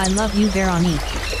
I love you Veronique.